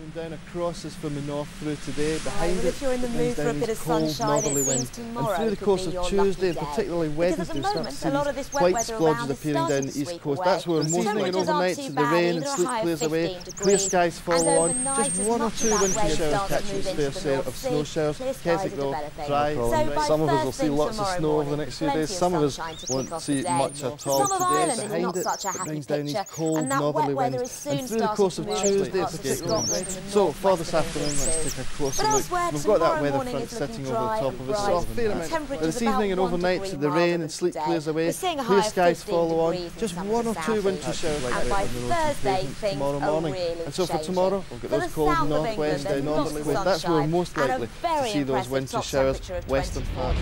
Coming down across us from the north through today. Uh, behind well, it, if you're in the mood for a bit of cold, sunshine, it seems tomorrow And through the course of Tuesday, and particularly Wednesday, we start to see a lot of this white splodges is appearing down the east coast. That's where most temperatures overnight to the rain and sleet clears away, clear skies follow on. Just one or two winter showers starts catching move its fair share of snow showers. Keswick will dry. So Some of us will see lots of snow over the next few days. Some of us sunshine to kick won't see much at all today. Is Behind not it, such a it happy brings down these cold northerly winds. is And through the course of Tuesday, particularly. The So for this afternoon, let's take a closer look. We've got that weather front sitting over the top of us. So fair amount. temperature's This evening and overnight, the rain and sleet clears away. Clear skies 15 follow on. Just one or two winter showers like by that on the roads Thursday, tomorrow morning. really And so for tomorrow, we'll get those cold northwest down northerly winds. That's where we're most likely to see those winter showers. Western part.